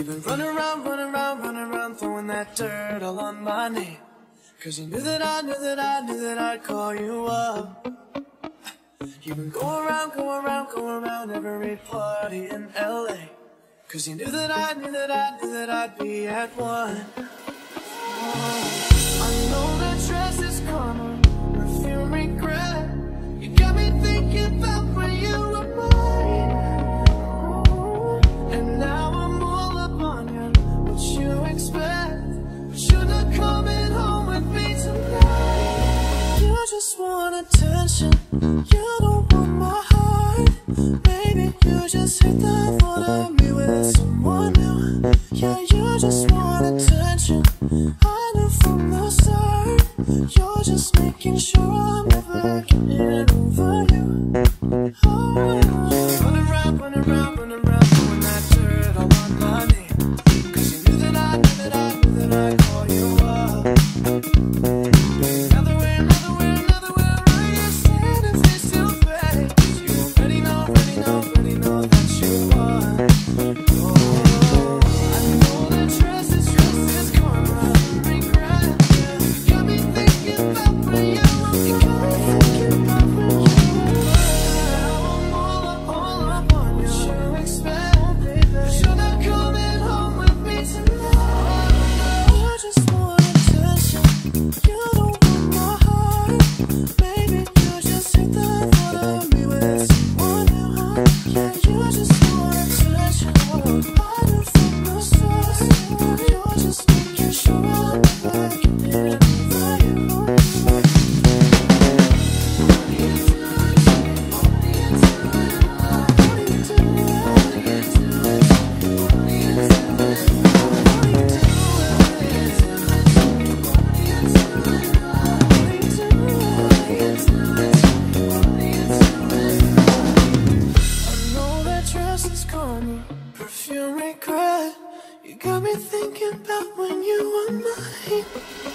You've been running around, running around, running around, throwing that dirt all on my name. Cause you knew that I knew that I knew that I'd call you up. You've been going around, going around, going around every party in LA. Cause you knew that I knew that I knew that I'd be at one. Attention. You don't want my heart. Maybe you just hate the thought of me with someone new. Yeah, you just want attention. I knew from the start. You're just making sure I'm never getting over you. Oh, yeah. Running around, running around, running around, dress is karma, perfume regret. You got me thinking about when you were mine.